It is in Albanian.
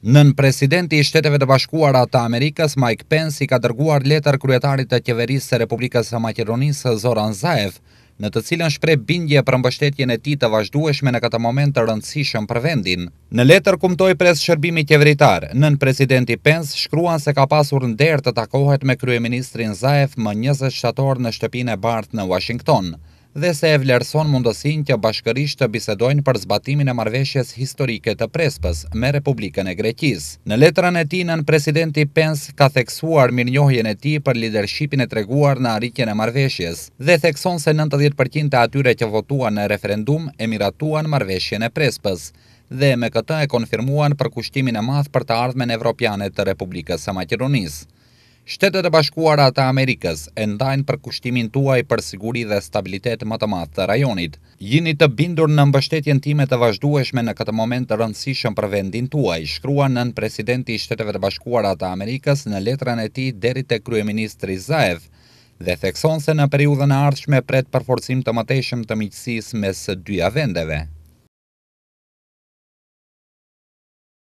Nënpresidenti i Shteteve të Bashkuara të Amerikës, Mike Pence, i ka dërguar letër kryetarit të Qeverisë së Republikës së Maqedonisë, Zoran Zaev, në të cilën shpreh bindje për mbështetjen e tij të vazhdueshme në këtë moment të rëndësishëm për vendin. Në letër kumtoi presshërbimi qeveritar, nënpresidenti Pence shkruan se ka pasur nder të takohet me kryeministrin Zaev më njëzet shtator në Shtëpinë e Bardhë në Uashington. dhe se e vlerëson mundësinë që bashkërisht të bisedojnë për zbatimin e marrëveshjes historike të Prespës me Republikën e Greqisë. Në letrën e tij, nënpresidenti Pence ka theksuar mirënjohjen e tij për lidershipin e treguar në arritjen e marrëveshjes dhe thekson se nëntëdhjetë për qind e atyre që votuan në referendum e miratuan Marrëveshjen e Prespës dhe me këtë e konfirmuan përkushtimin e madh për të ardhmen evropiane të Republikës së Maqedonisë. Shtetet e Bashkuara të Amerikës e ndajnë përkushtimin tuaj për siguri dhe stabilitet më të madh të rajonit. Jini të bindur në mbështetjen time të vazhdueshme në këtë moment të rëndësishëm për vendin tuaj, shkruan nënpresidenti i Shteteve të Bashkuara të Amerikës në letrën e tij deri te kryeministri Zaev dhe thekson se në periudhën e ardhshme pret përforcim të mëtejshëm të miqësisë mes së dyja vendeve.